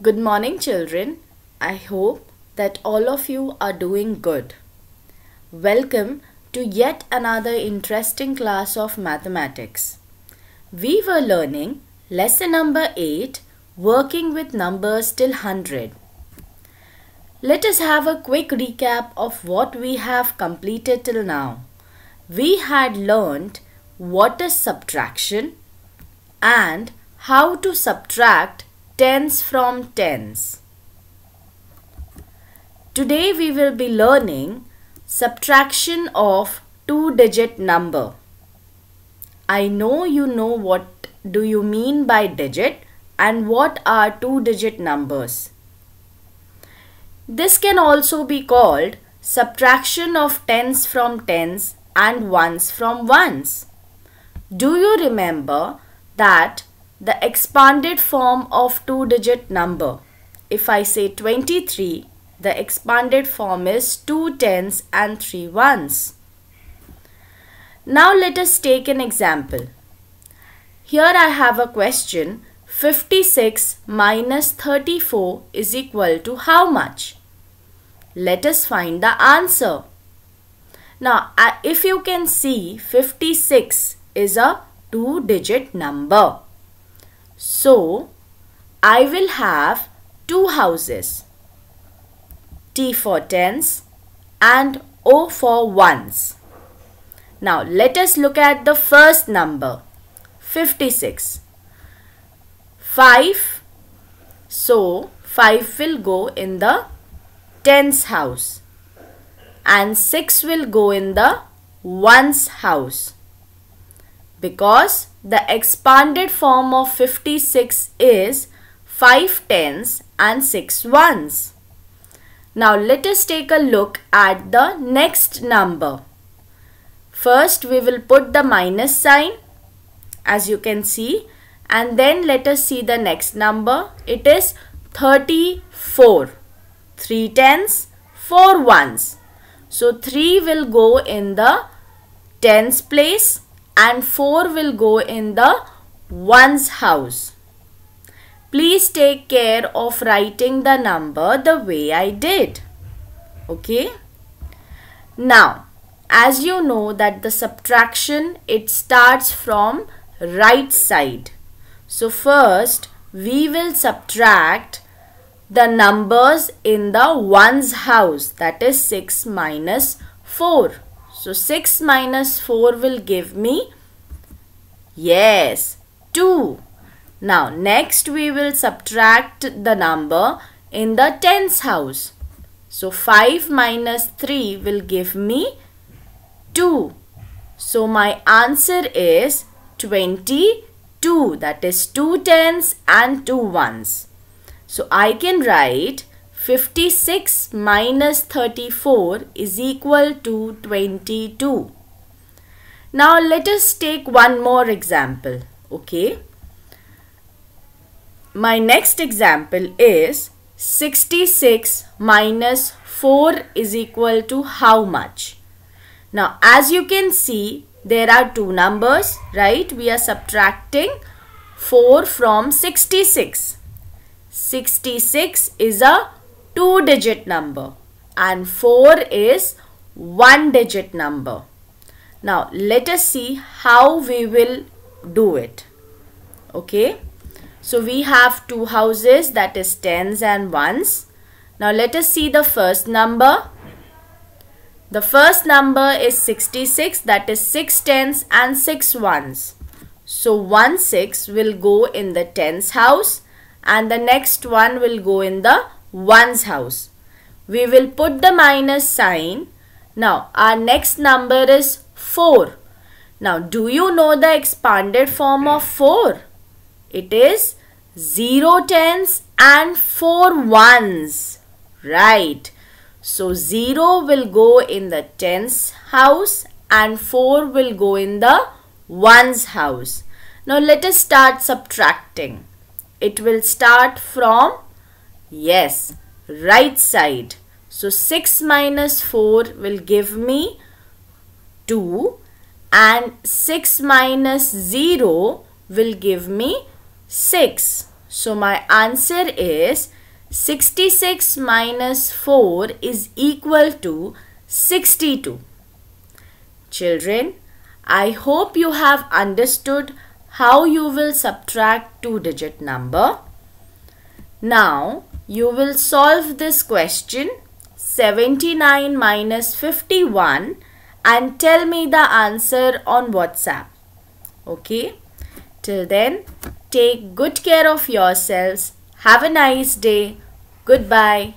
Good morning, children. I hope that all of you are doing good. Welcome to yet another interesting class of mathematics. We were learning lesson number 8 working with numbers till 100. Let us have a quick recap of what we have completed till now. We had learned what is subtraction and how to subtract tens from tens. Today we will be learning subtraction of two digit number. I know you know what do you mean by digit and what are two digit numbers. This can also be called subtraction of tens from tens and ones from ones. Do you remember that the expanded form of two digit number, if I say 23, the expanded form is two tens and three ones. Now let us take an example. Here I have a question 56 minus 34 is equal to how much? Let us find the answer. Now uh, if you can see 56 is a two digit number. So I will have two houses. T for tens and O for ones. Now let us look at the first number 56. 5. So 5 will go in the tens house and 6 will go in the ones house because the expanded form of 56 is 5 tens and 6 ones. Now let us take a look at the next number. First we will put the minus sign as you can see and then let us see the next number. It is 34. 3 tens, 4 ones. So 3 will go in the tens place and 4 will go in the ones house. Please take care of writing the number the way I did. Okay. Now, as you know that the subtraction, it starts from right side. So first, we will subtract the numbers in the ones house that is 6 minus 4. So 6 minus 4 will give me, yes, 2. Now next we will subtract the number in the tens house. So 5 minus 3 will give me 2. So my answer is 22 that is 2 tens and 2 ones. So I can write 56 minus 34 is equal to 22. Now let us take one more example. Okay. My next example is 66 minus 4 is equal to how much? Now as you can see there are two numbers right we are subtracting 4 from 66. 66 is a two digit number and 4 is one digit number. Now let us see how we will do it. Okay. So we have two houses that is tens and ones. Now let us see the first number. The first number is 66 that is 6 tens and 6 ones. So 1 6 will go in the tens house and the next one will go in the one's house. We will put the minus sign. Now our next number is 4. Now do you know the expanded form of 4? It is 0 tens and 4 ones. Right. So 0 will go in the tens house and 4 will go in the ones house. Now let us start subtracting. It will start from Yes, right side. So 6 minus 4 will give me 2 and 6 minus 0 will give me 6. So my answer is 66 minus 4 is equal to 62. Children, I hope you have understood how you will subtract two digit number. Now you will solve this question 79 minus 51 and tell me the answer on WhatsApp. Okay. Till then, take good care of yourselves. Have a nice day. Goodbye.